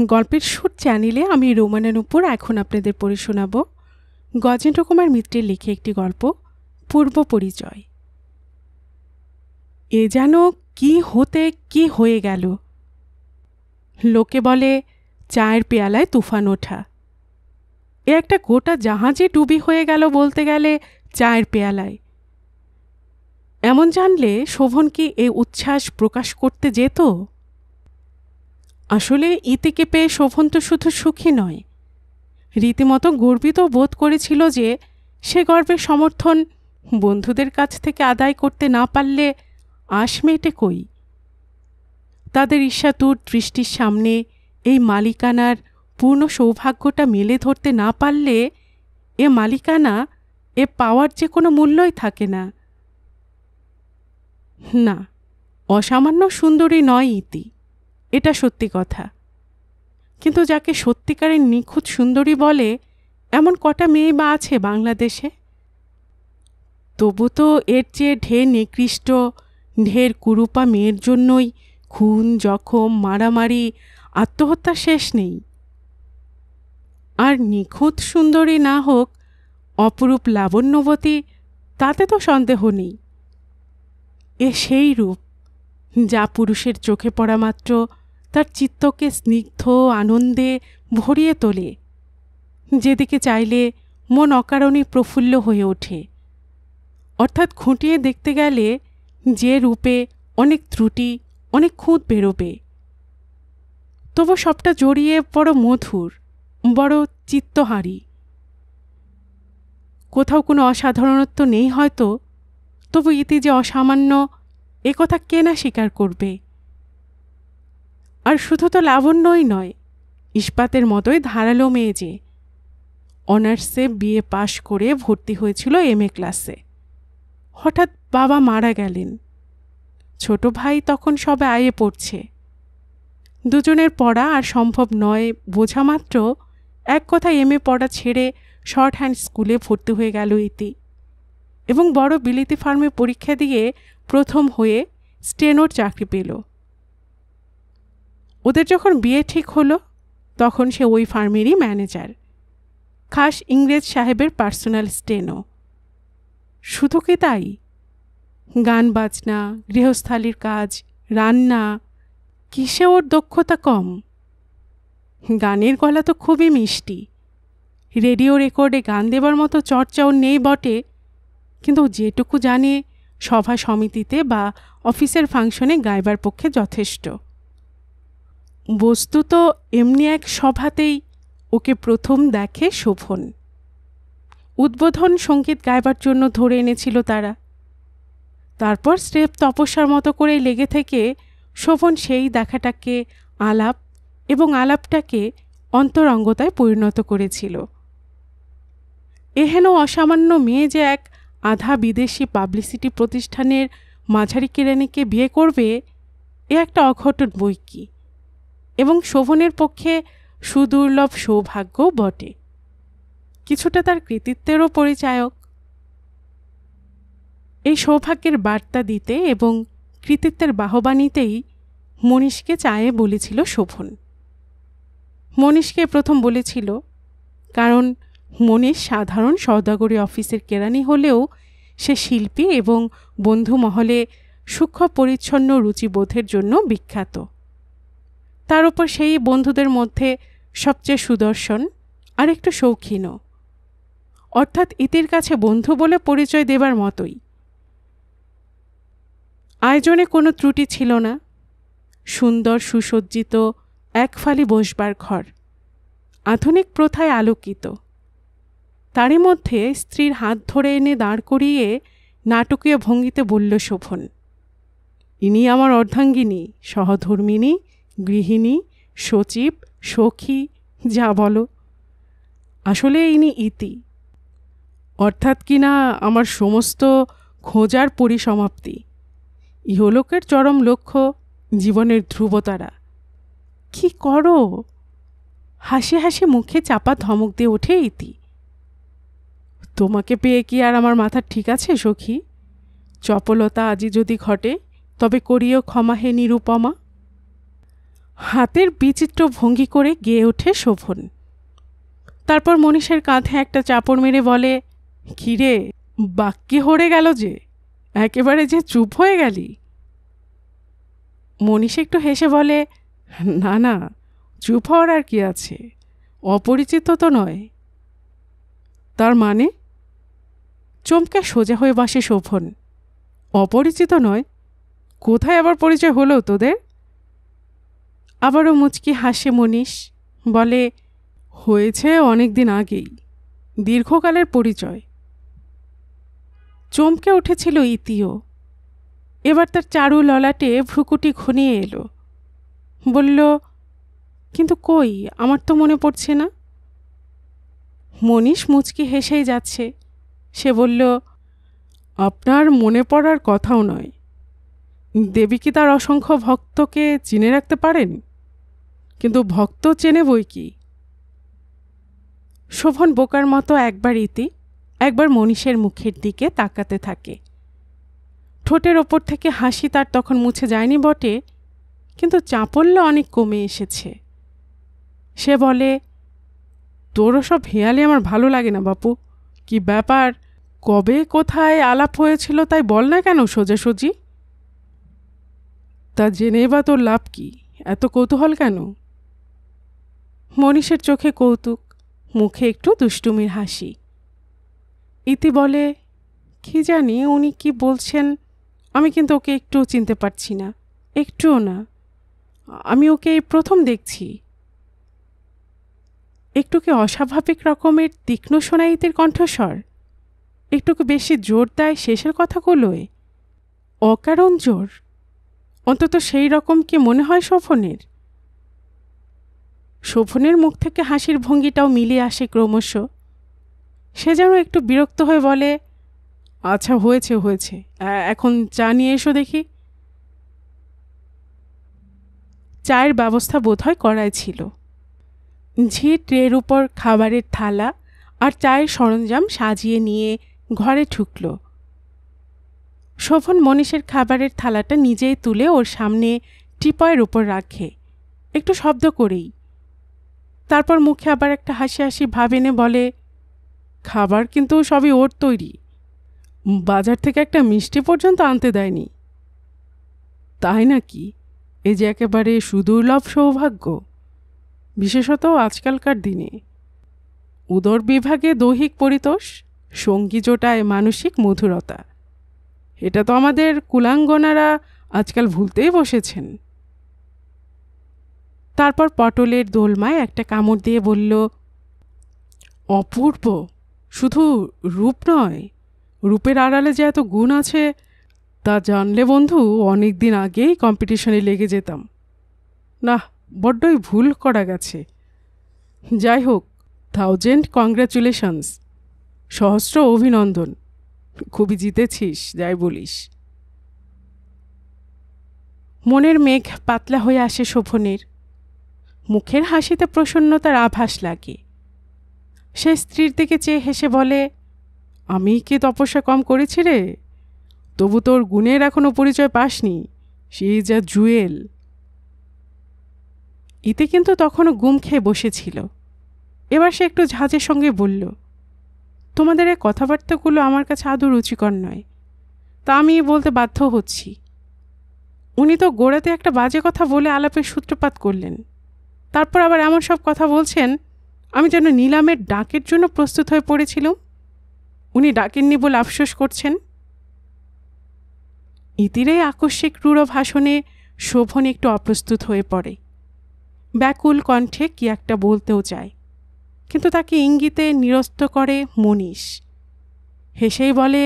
গল্পের সুর চ্যানেলে আমি রোমানের উপর এখন আপনাদের পড়ে শোনাব। গজেন্দ্র কুমার মিত্রের লিখে একটি গল্প, পূর্ব পরিচয়। এ যেন কি হতে কি হয়ে গেল? লোকে বলে, চায়ের পেয়ালায় তুফান ওঠা। এ একটা গোটা জাহাজে ডুবি হয়ে গেল বলতে গেলে চায়ের পেয়ালায়। এমন জানলে শোভন কি এ উচ্ছ্বাস প্রকাশ করতে যেত? আসলে ইতিকে পেয়ে শোভন তো শুধু সুখী নয়। রীতিমতো গর্বিত বোধ করেছিল যে সে গর্বের সমর্থন বন্ধুদের কাছ থেকে আদায় করতে না পারলে আশ মেটে কই? তাদের ঈর্ষাতুর দৃষ্টির সামনে এই মালিকানার পূর্ণ সৌভাগ্যটা মেলে ধরতে না পারলে এ মালিকানা এ পাওয়ার যে কোনো মূল্যই থাকে না। না, অসামান্য সুন্দরী নয় ইতি। এটা সত্যি কথা। কিন্তু যাকে সত্যিকারের নিখুঁত সুন্দরী বলে, এমন কটা মেয়ে বা আছে বাংলাদেশে? তবু তো এর চেয়ে ঢের নিকৃষ্ট, ঢের কুরুপা মেয়ের জন্যই খুন, জখম, মারামারি আত্মহত্যা শেষ নেই। আর নিখুঁত সুন্দরী না হোক, অপরূপ লাবণ্যবতী, তাতে তো সন্দেহ নেই। এ সেই রূপ, যা পুরুষের চোখে পড়া মাত্র তার চিত্তকে স্নিগ্ধ আনন্দে ভরিয়ে তোলে। যেদিকে চাইলে মন অকারণে প্রফুল্ল হয়ে ওঠে। অর্থাৎ খুঁটিয়ে দেখতে গেলে যে রূপে অনেক ত্রুটি, অনেক খুঁত বেরোবে। তবু সবটা জড়িয়ে বড় মধুর, বড় চিত্তহারি। কোথাও কোনো অসাধারণত্ব নেই হয়তো, তবু ইতি যে অসামান্য, এ কথা কে না স্বীকার করবে? আর শুধু তো লাবণ্যই নয়, ইস্পাতের মতোই ধারালো মেয়ে যে অনার্সে বিএ পাশ করে ভর্তি হয়েছিল এম এ ক্লাসে। হঠাৎ বাবা মারা গেলেন। ছোট ভাই তখন সবে আয়ে পড়ছে। দুজনের পড়া আর সম্ভব নয় বোঝা মাত্র এক কথা এম এ পড়া ছেড়ে শর্ট হ্যান্ড স্কুলে ভর্তি হয়ে গেল ইতি। এবং বড় বিলিতি ফার্মে পরীক্ষা দিয়ে প্রথম হয়ে স্টেনোর চাকরি পেল। ওদের যখন বিয়ে ঠিক হলো, তখন সে ওই ফার্মেরই ম্যানেজার। খাস ইংরেজ সাহেবের পার্সোনাল স্টেনও। শুধু কি তাই? গান বাজনা, গৃহস্থালির কাজ, রান্না, কিসে ওর দক্ষতা কম? গানের গলা তো খুবই মিষ্টি। রেডিও রেকর্ডে গান দেবার মতো চর্চাও নেই বটে, কিন্তু যেটুকু জানে সভা সমিতিতে বা অফিসের ফাংশনে গাইবার পক্ষে যথেষ্ট। বস্তুত এমনি এক সভাতেই ওকে প্রথম দেখে শোভন। উদ্বোধন সংগীত গাইবার জন্য ধরে এনেছিল তারা। তারপর স্রেফ তপস্যার মতো করে লেগে থেকে শোভন সেই দেখাটাকে আলাপ এবং আলাপটাকে অন্তরঙ্গতায় পরিণত করেছিল। এহেন অসামান্য মেয়ে যে এক আধা বিদেশি পাবলিসিটি প্রতিষ্ঠানের মাঝারি কেরানিকে বিয়ে করবে, এ একটা অঘটন বই কি? এবং শোভনের পক্ষে সুদুর্লভ সৌভাগ্য বটে। কিছুটা তার কৃতিত্বেরও পরিচায়ক। এই সৌভাগ্যের বার্তা দিতে এবং কৃতিত্বের বাহবা নিতেই মনীষকে চায়ে বলেছিল শোভন। মনীষকে প্রথম বলেছিল, কারণ মনীষ সাধারণ সৌদাগরী অফিসের কেরানি হলেও সে শিল্পী এবং বন্ধু মহলে সূক্ষ্ম পরিচ্ছন্ন রুচিবোধের জন্য বিখ্যাত। তার উপর সেই বন্ধুদের মধ্যে সবচেয়ে সুদর্শন, আর একটু শৌখিনও। অর্থাৎ ইতির কাছে বন্ধু বলে পরিচয় দেবার মতোই। আয়োজনে কোনো ত্রুটি ছিল না। সুন্দর, সুসজ্জিত একফালি বসবার ঘর। আধুনিক প্রথায় আলোকিত। তারই মধ্যে স্ত্রীর হাত ধরে এনে দাঁড় করিয়ে নাটকীয় ভঙ্গিতে বলল, শোভন, ইনি আমার অর্ধাঙ্গিনী, সহধর্মিনী গৃহিণী, সচিব, সখী, যা বলো। আসলে ইনি ইতি। অর্থাৎ কিনা আমার সমস্ত খোঁজার পরিসমাপ্তি। ইহলোকের চরম লক্ষ্য জীবনের ধ্রুবতারা। কি করো? হাসি হাসি মুখে চাপা ধমক দিয়ে ওঠে ইতি। তোমাকে পেয়ে কি আর আমার মাথা ঠিক আছে, সখী? চপলতা আজি যদি ঘটে, তবে করিও ক্ষমা হে নিরুপমা। হাতের বিচিত্র ভঙ্গি করে গেয়ে ওঠে শোভন। তারপর মনীষের কাঁধে একটা চাপড় মেরে বলে, কিরে, বাক্যে হরে গেল যে, একেবারে যে চুপ হয়ে গেলি? মনীষ একটু হেসে বলে, না না, চুপ হওয়ার আর কি আছে, অপরিচিত তো নয়। তার মানে? চমকে সোজা হয়ে বাসে শোভন, অপরিচিত নয়? কোথায় আবার পরিচয় হলো তোদের? আবারও মুচকি হাসে মনীষ, বলে, হয়েছে অনেক দিন আগেই, দীর্ঘকালের পরিচয়। চমকে উঠেছিল ইতিও। এবার তার চারু ললাটে ভ্রুকুটি ঘনিয়ে এলো। বলল, কিন্তু কই, আমার তো মনে পড়ছে না? মনীষ মুচকি হেসেই যাচ্ছে। সে বলল, আপনার মনে পড়ার কথাও নয়। দেবী কি তার অসংখ্য ভক্তকে চিনে রাখতে পারেন? কিন্তু ভক্ত চেনে বই কি? শোভন বোকার মতো একবার ইতি, একবার মনীষের মুখের দিকে তাকাতে থাকে। ঠোঁটের ওপর থেকে হাসি তার তখন মুছে যায়নি বটে, কিন্তু চাপল্য অনেক কমে এসেছে। সে বলে, তোরও সব হেয়ালে আমার ভালো লাগে না বাপু। কি ব্যাপার? কবে কোথায় আলাপ হয়েছিল তাই বল না কেন সোজাসুজি? তা জেনে বা তোর লাভ কি? এত কৌতূহল কেন? মনীষের চোখে কৌতুক, মুখে একটু দুষ্টুমির হাসি। ইতি বলে, কি জানি উনি কি বলছেন, আমি কিন্তু ওকে একটুও চিনতে পারছি না, একটুও না। আমি ওকে প্রথম দেখছি। একটুকে অস্বাভাবিক রকমের তীক্ষ্ণ সোনাইতের কণ্ঠস্বর? একটুকু বেশি জোর দেয় শেষের কথাগুলোয়? অকারণ জোর? অন্তত সেই রকম কি মনে হয় শোভনের? শোভনের মুখ থেকে হাসির ভঙ্গিটাও মিলে আসে ক্রমশ। সে যেন একটু বিরক্ত হয়ে বলে আচ্ছা হয়েছে হয়েছে। এখন চা নিয়ে এসো দেখি। চায়ের ব্যবস্থা বোধহয় করাই ছিল। ঝি ট্রের উপর খাবারের থালা আর চায়ের সরঞ্জাম সাজিয়ে নিয়ে ঘরে ঢুকল। শোভন মনীষের খাবারের থালাটা নিজেই তুলে ওর সামনে টিপয়ের উপর রাখে। একটু শব্দ করেই তারপর মুখে আবার একটা হাসি হাসি ভাব এনে বলে, খাবার কিন্তু সবই ওর তৈরি। বাজার থেকে একটা মিষ্টি পর্যন্ত আনতে দেয়নি। তাই নাকি? এ যে একেবারে সুদুর্লভ সৌভাগ্য। বিশেষত আজকালকার দিনে। উদর বিভাগে দৈহিক পরিতোষ, সঙ্গী জোটায় মানসিক মধুরতা। এটা তো আমাদের কুলাঙ্গনারা আজকাল ভুলতেই বসেছেন। তারপর পটলের দোলমায় একটা কামড় দিয়ে বলল, অপূর্ব! শুধু রূপ নয়, রূপের আড়ালে যে এত গুণ আছে, তা জানলে বন্ধু অনেক দিন আগেই কম্পিটিশনে লেগে যেতাম। না বড্ডই ভুল করা গেছে। যাই হোক থাউজেন্ড কংগ্রাচুলেশনস সহস্র অভিনন্দন। খুবই জিতেছিস, যাই বলিস। মনের মেঘ পাতলা হয়ে আসে শোভনের। মুখের হাসিতে প্রসন্নতার আভাস লাগে। সে স্ত্রীর দিকে চেয়ে হেসে বলে, আমি কি তপস্যা কম করেছি রে? তবু তোর গুণের এখনও পরিচয় পাসনি। সে যা জুয়েল। ইতে কিন্তু তখনও গুম খেয়ে বসেছিল। এবার সে একটু ঝাঁজের সঙ্গে বলল, তোমাদের এই কথাবার্তাগুলো আমার কাছে আদৌ রুচিকর নয়। তা আমি বলতে বাধ্য হচ্ছি। উনি তো গোড়াতে একটা বাজে কথা বলে আলাপের সূত্রপাত করলেন। তারপর আবার এমন সব কথা বলছেন, আমি যেন নিলামের ডাকের জন্য প্রস্তুত হয়ে পড়েছিলাম। উনি ডাকেননি বলে আফসোস করছেন। ইতিরে আকস্মিক রূঢ় ভাষণে শোভন একটু অপ্রস্তুত হয়ে পড়ে। ব্যাকুল কণ্ঠে কি একটা বলতেও চায়, কিন্তু তাকে ইঙ্গিতে নিরস্ত করে মনীষ। হেসেই বলে,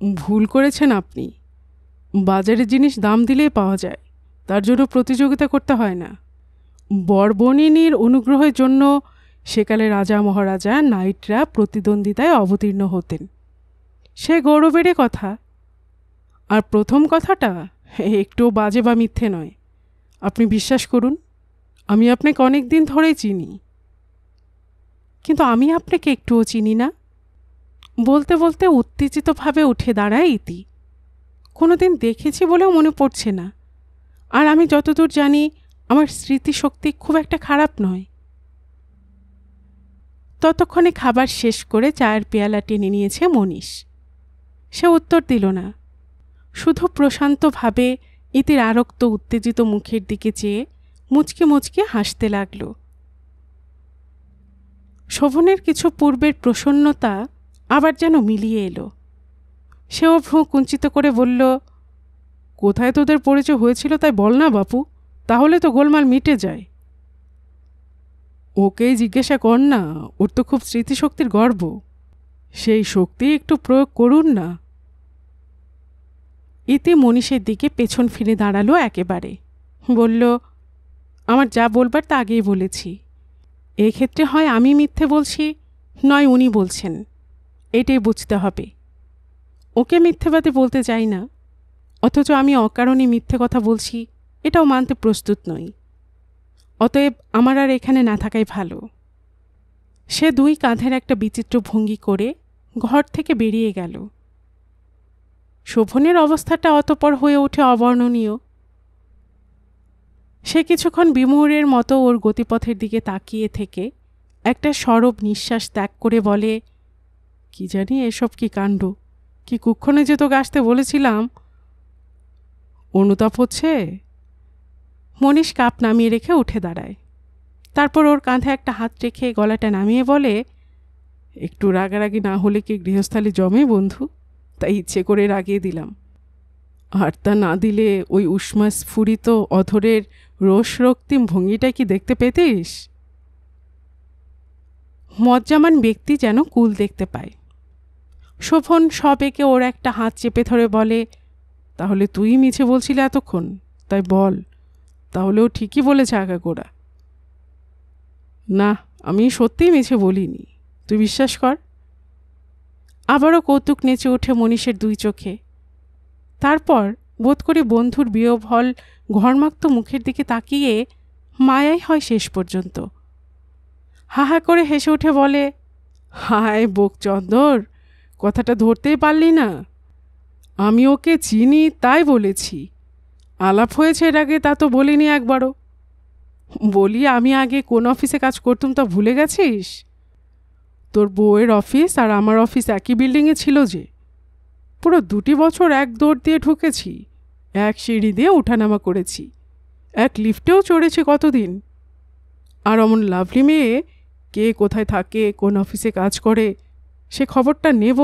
ভুল করেছেন আপনি। বাজারের জিনিস দাম দিলেই পাওয়া যায়, তার জন্য প্রতিযোগিতা করতে হয় না। বর্বণিনীর অনুগ্রহের জন্য সেকালে রাজা মহারাজা নাইটরা প্রতিদ্বন্দ্বিতায় অবতীর্ণ হতেন। সে গৌরবেরই কথা। আর প্রথম কথাটা একটু বাজে বা মিথ্যে নয়। আপনি বিশ্বাস করুন, আমি আপনাকে অনেক দিন ধরেই চিনি। কিন্তু আমি আপনাকে একটুও চিনি না। বলতে বলতে উত্তেজিতভাবে উঠে দাঁড়ায় ইতি। কোনো দিন দেখেছি বলেও মনে পড়ছে না। আর আমি যতদূর জানি আমার স্মৃতিশক্তি খুব একটা খারাপ নয়। ততক্ষণে খাবার শেষ করে চায়ের পেয়ালা টেনে নিয়েছে মনীষ। সে উত্তর দিল না। শুধু প্রশান্তভাবে ইতির আরক্ত উত্তেজিত মুখের দিকে চেয়ে মুচকে মুচকে হাসতে লাগল। শোভনের কিছু পূর্বের প্রসন্নতা আবার যেন মিলিয়ে এলো। সেও ভ্রু কুঞ্চিত করে বলল, কোথায় তোদের পরিচয় হয়েছিল তাই বল না বাপু। তাহলে তো গোলমাল মিটে যায়। ওকেই জিজ্ঞাসা কর না, ওর তো খুব স্মৃতিশক্তির গর্ব। সেই শক্তি একটু প্রয়োগ করুন না। ইতি মনীষের দিকে পেছন ফিরে দাঁড়াল একেবারে। বলল, আমার যা বলবার তা আগেই বলেছি। এক্ষেত্রে হয় আমি মিথ্যে বলছি, নয় উনি বলছেন। এটাই বুঝতে হবে। ওকে মিথ্যেবাদী বলতে চাই না, অথচ আমি অকারণে মিথ্যে কথা বলছি। এটাও মানতে প্রস্তুত নই। অতএব আমার আর এখানে না থাকাই ভালো। সে দুই কাঁধের একটা বিচিত্র ভঙ্গি করে ঘর থেকে বেরিয়ে গেল। শোভনের অবস্থাটা অতপর হয়ে ওঠে অবর্ণনীয়। সে কিছুক্ষণ বিমূরের মতো ওর গতিপথের দিকে তাকিয়ে থেকে একটা সরব নিঃশ্বাস ত্যাগ করে বলে, কি জানি এসব কি কাণ্ড? কি কুক্ষণে যে তোকে আসতে বলেছিলাম? অনুতাপ হচ্ছে? মনীষ কাপ নামিয়ে রেখে উঠে দাঁড়ায়। তারপর ওর কাঁধে একটা হাত রেখে গলাটা নামিয়ে বলে, একটু রাগারাগি না হলে কি গৃহস্থালী জমে বন্ধু? তাই ইচ্ছে করে রাগিয়ে দিলাম। আর তা না দিলে ওই উষ্মা স্ফুরিত অধরের রোষ রক্তিম ভঙ্গিটা কি দেখতে পেতিস? মজ্জামান ব্যক্তি যেন কুল দেখতে পায়। শোভন সবেকে ওর একটা হাত চেপে ধরে বলে, তাহলে তুই মিছে বলছিলে এতক্ষণ, তাই বল। তাহলেও ঠিকই বলেছে আগাগোড়া। না, আমি সত্যিই মিছে বলিনি। তুই বিশ্বাস কর। আবারও কৌতুক নেচে ওঠে মনীষের দুই চোখে। তারপর বোধ করি বন্ধুর বিয়ভল ঘরমাক্ত মুখের দিকে তাকিয়ে মায়াই হয় শেষ পর্যন্ত। হাহা করে হেসে উঠে বলে, হায় বোক চন্দর কথাটা ধরতেই পারলি না। আমি ওকে চিনি, তাই বলেছি। আলাপ হয়েছে এর আগে, তা তো বলিনি একবারও। বলি, আমি আগে কোন অফিসে কাজ করতুম, তা ভুলে গেছিস? তোর বউয়ের অফিস আর আমার অফিস একই বিল্ডিংয়ে ছিল যে। পুরো দুটি বছর এক দৌড় দিয়ে ঢুকেছি, এক সিঁড়ি দিয়ে উঠানামা করেছি, এক লিফটেও চড়েছি কতদিন। আর অমন লাভলি মেয়ে, কে কোথায় থাকে, কোন অফিসে কাজ করে, সে খবরটা নেব,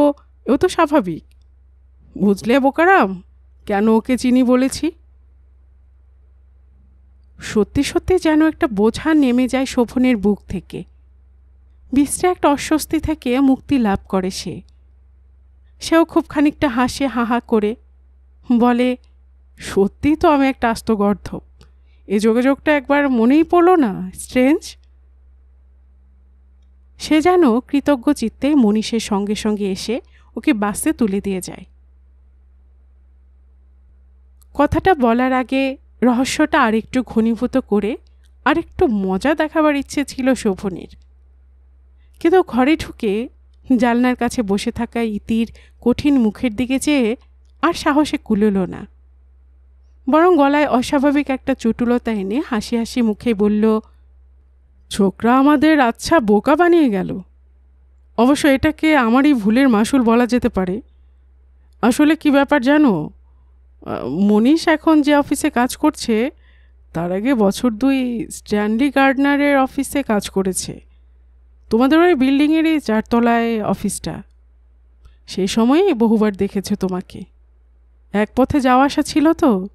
এও তো স্বাভাবিক। বুঝলে বোকারাম, কেন ওকে চিনি বলেছি? সত্যি সত্যি যেন একটা বোঝা নেমে যায় শোভনের বুক থেকে। বিশ্রে একটা অস্বস্তি থেকে মুক্তি লাভ করে সে। সেও খুব খানিকটা হাসে হাহা করে। বলে, সত্যি তো আমি একটা আস্ত গর্ধ এ যোগাযোগটা একবার মনেই পড়ল না, স্ট্রেঞ্জ? সে যেন কৃতজ্ঞ চিত্তে মনীষের সঙ্গে সঙ্গে এসে ওকে বাসে তুলে দিয়ে যায়। কথাটা বলার আগে রহস্যটা আরেকটু ঘনীভূত করে আরেকটু মজা দেখাবার ইচ্ছে ছিল শোভনের। কিন্তু ঘরে ঢুকে জালনার কাছে বসে থাকা ইতির কঠিন মুখের দিকে চেয়ে আর সাহসে কুলল না। বরং গলায় অস্বাভাবিক একটা চটুলতা এনে হাসি হাসি মুখে বলল, ছোকরা আমাদের আচ্ছা বোকা বানিয়ে গেল। অবশ্য এটাকে আমারই ভুলের মাসুল বলা যেতে পারে। আসলে কি ব্যাপার জানো? মনীষ এখন যে অফিসে কাজ করছে, তার আগে বছর দুই স্ট্যান্ডি গার্ডনারের অফিসে কাজ করেছে। তোমাদের ওই বিল্ডিংয়েরই চারতলায় অফিসটা সেই সময়েই বহুবার দেখেছে তোমাকে। এক পথে যাওয়া আসা ছিল তো,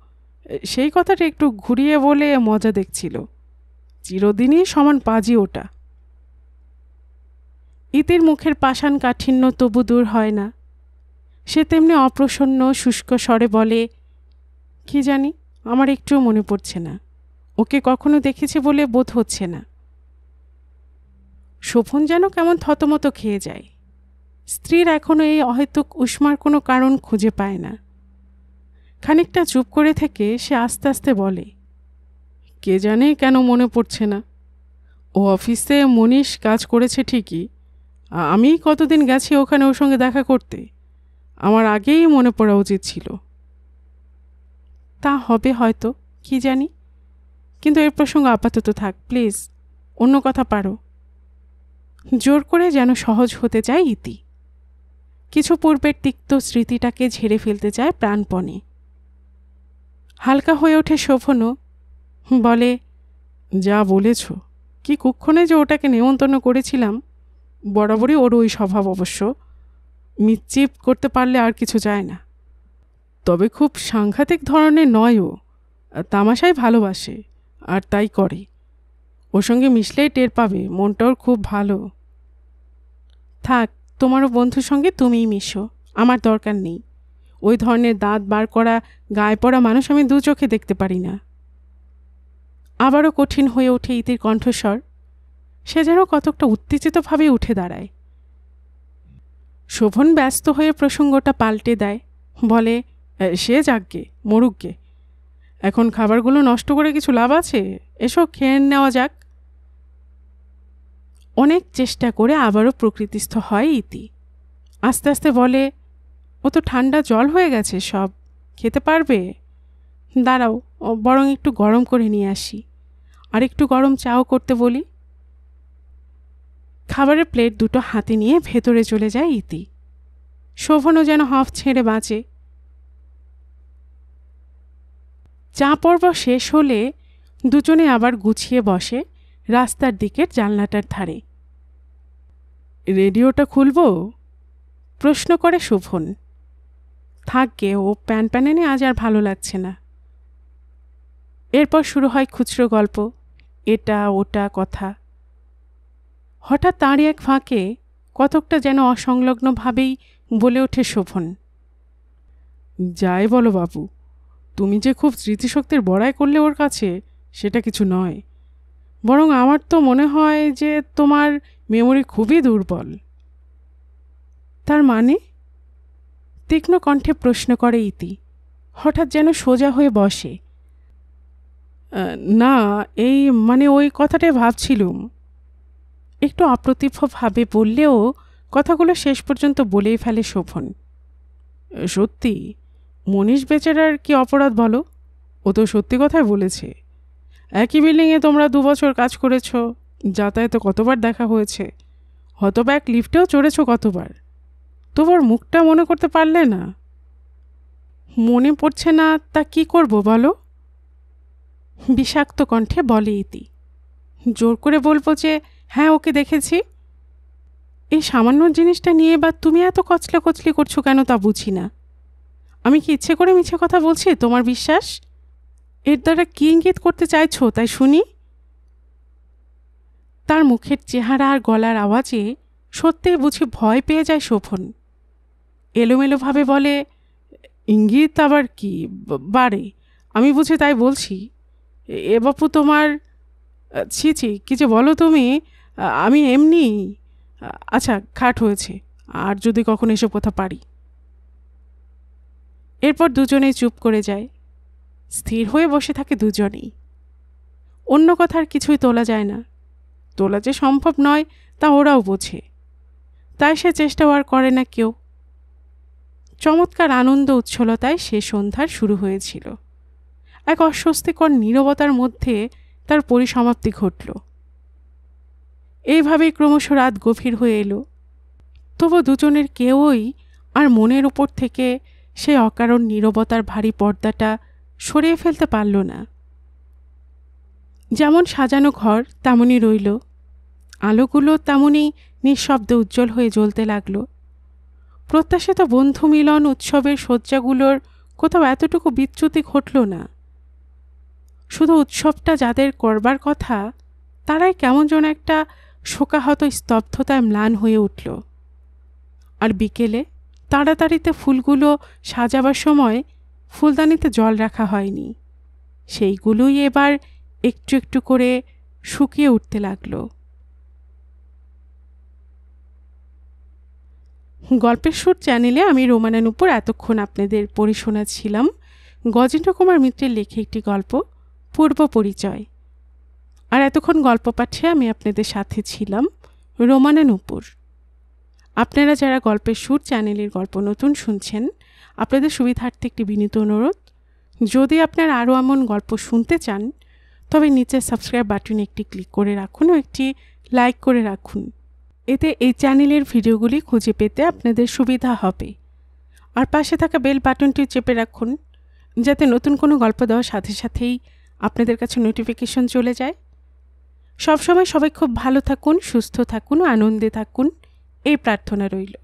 সেই কথাটা একটু ঘুরিয়ে বলে মজা দেখছিল। চিরদিনই সমান পাজি ওটা। ইতির মুখের পাষাণ কাঠিন্য তবু দূর হয় না। সে তেমনি অপ্রসন্ন, শুষ্ক স্বরে বলে, কি জানি, আমার একটুও মনে পড়ছে না। ওকে কখনো দেখেছে বলে বোধ হচ্ছে না। শোভন যেন কেমন থতমতো খেয়ে যায়। স্ত্রীর এখনও এই অহেতুক উষ্মার কোনো কারণ খুঁজে পায় না। খানিকটা চুপ করে থেকে সে আস্তে আস্তে বলে, কে জানে কেন মনে পড়ছে না। ও অফিসে মনীষ কাজ করেছে ঠিকই। আমি কতদিন গেছি ওখানে ওর সঙ্গে দেখা করতে। আমার আগেই মনে পড়া উচিত ছিল। তা হবে হয়তো, কি জানি? কিন্তু এর প্রসঙ্গ আপাতত থাক, প্লিজ, অন্য কথা পারো। জোর করে যেন সহজ হতে চায় ইতি। কিছু পূর্বের তিক্ত স্মৃতিটাকে ঝেড়ে ফেলতে চায় প্রাণপণে। হালকা হয়ে ওঠে শোভনও, বলে, যা বলেছ, কি কুক্ষণে যে ওটাকে নেমন্তন্ন করেছিলাম, বরাবরই ওর ওই স্বভাব অবশ্য। মিচ্চিপ করতে পারলে আর কিছু যায় না। তবে খুব সাংঘাতিক ধরনের নয় ও। তামাশাই ভালোবাসে, আর তাই করে। ওর সঙ্গে মিশলেই টের পাবে, মনটা ওর খুব ভালো। থাক, তোমারও বন্ধুর সঙ্গে তুমিই মিশো, আমার দরকার নেই। ওই ধরনের দাঁত বার করা, গায়ে পড়া মানুষ আমি দু চোখে দেখতে পারি না। আবারও কঠিন হয়ে ওঠে ইতির কণ্ঠস্বর। সে যেন কতকটা উত্তেজিতভাবে উঠে দাঁড়ায়। শোভন ব্যস্ত হয়ে প্রসঙ্গটা পাল্টে দেয়। বলে সে যাকগে, মরুকগে। এখন খাবারগুলো নষ্ট করে কিছু লাভ আছে? এসব খেয়ে নেওয়া যাক। অনেক চেষ্টা করে আবারও প্রকৃতিস্থ হয় ইতি। আস্তে আস্তে বলে, ও তো ঠান্ডা জল হয়ে গেছে, সব খেতে পারবে? দাঁড়াও, বরং একটু গরম করে নিয়ে আসি। আর একটু গরম চাও করতে বলি? খাবারের প্লেট দুটো হাতে নিয়ে ভেতরে চলে যায় ইতি। শোভনও যেন হাফ ছেড়ে বাঁচে। চা পর্ব শেষ হলে দুজনে আবার গুছিয়ে বসে রাস্তার দিকের জানলাটার ধারে। রেডিওটা খুলব? প্রশ্ন করে শোভন। থাকবে ও প্যান প্যানেনে আজ আর ভালো লাগছে না। এরপর শুরু হয় খুচরো গল্প। এটা, ওটা, কথা। হঠাৎ তাঁরই এক ফাঁকে কতকটা যেন অসংলগ্নভাবেই বলে ওঠে শোভন। যাই বলো বাবু, তুমি যে খুব স্মৃতিশক্তির বড়াই করলে ওর কাছে, সেটা কিছু নয়। বরং আমার তো মনে হয় যে তোমার মেমোরি খুবই দুর্বল। তার মানে? তীক্ষ্ণ কণ্ঠে প্রশ্ন করে ইতি। হঠাৎ যেন সোজা হয়ে বসে। না, এই মানে ওই কথাটাই ভাবছিলুম। একটু অপ্রতিভভাবে বললেও কথাগুলো শেষ পর্যন্ত বলেই ফেলে শোভন। সত্যি, মনীষ বেচারার কি অপরাধ বলো? ও তো সত্যি কথাই বলেছে। একই বিল্ডিংয়ে তোমরা দু বছর কাজ করেছ, যাতায়াতে কতবার দেখা হয়েছে, হতবা এক লিফটেও চড়েছ কতবার। তোমার মুখটা মনে করতে পারলে না। মনে পড়ছে না তা কি করব বলো? বিষাক্ত কণ্ঠে বলে ইতি। জোর করে বলব যে হ্যাঁ ওকে দেখেছি। এই সামান্য জিনিসটা নিয়ে বা তুমি এত কচলে কচলি করছ কেন তা বুঝি না। আমি কি ইচ্ছে করে মিছে কথা বলছি, তোমার বিশ্বাস? এর দ্বারা কি ইঙ্গিত করতে চাইছো, তাই শুনি। তার মুখের চেহারা আর গলার আওয়াজে সত্যিই বুঝি ভয় পেয়ে যায় শোভন। এলোমেলোভাবে বলে, ইঙ্গিত আবার কি? বারে, আমি বুঝে তাই বলছি। এ বাপু তোমার, ছি ছি, কি যে বলো তুমি আমি এমনি আচ্ছা খাট হয়েছে, আর যদি কখনো এসব কথা পারি। এরপর দুজনেই চুপ করে যায়। স্থির হয়ে বসে থাকে দুজনেই। অন্য কথার কিছুই তোলা যায় না। তোলা যে সম্ভব নয়, তা ওরাও বোঝে। তাই সে চেষ্টাও আর করে না কেউ। চমৎকার আনন্দ উচ্ছলতায় সে সন্ধ্যার শুরু হয়েছিল। এক অস্বস্তিকর নীরবতার মধ্যে তার পরিসমাপ্তি ঘটল। এইভাবেই ক্রমশ রাত গভীর হয়ে এলো। তবু দুজনের কেউই আর মনের উপর থেকে সে অকারণ নীরবতার ভারী পর্দাটা সরিয়ে ফেলতে পারল না। যেমন সাজানো ঘর তেমনই রইল। আলোগুলো তেমনই নিঃশব্দে উজ্জ্বল হয়ে জ্বলতে লাগল। প্রত্যাশিত বন্ধু মিলন উৎসবের শয্যাগুলোর কোথাও এতটুকু বিচ্যুতি ঘটল না। শুধু উৎসবটা যাদের করবার কথা, তারাই কেমন যেন একটা শোকাহত স্তব্ধতায় ম্লান হয়ে উঠল। আর বিকেলে তাড়াতাড়িতে ফুলগুলো সাজাবার সময় ফুলদানিতে জল রাখা হয়নি। সেইগুলোই এবার একটু একটু করে শুকিয়ে উঠতে লাগল। গল্পের সুর চ্যানেলে আমি রোমানান উপর এতক্ষণ আপনাদের পড়ে শোনাচ্ছিলাম গজেন্দ্র কুমার মিত্রের লেখে একটি গল্প, পূর্ব পরিচয়। আর এতক্ষণ গল্প পাঠে আমি আপনাদের সাথে ছিলাম রোমানা নুপুর। আপনারা যারা গল্পের সুর চ্যানেলের গল্প নতুন শুনছেন, আপনাদের সুবিধার্থে একটি বিনীত অনুরোধ। যদি আপনার আরও এমন গল্প শুনতে চান, তবে নিচে সাবস্ক্রাইব বাটনে একটি ক্লিক করে রাখুন ও একটি লাইক করে রাখুন। এতে এই চ্যানেলের ভিডিওগুলি খুঁজে পেতে আপনাদের সুবিধা হবে। আর পাশে থাকা বেল বাটনটি চেপে রাখুন, যাতে নতুন কোনো গল্প দেওয়ার সাথে সাথেই আপনাদের কাছে নোটিফিকেশন চলে যায়। সবসময় সবাই খুব ভালো থাকুন সুস্থ থাকুন আনন্দে থাকুন। এই প্রার্থনা রইল।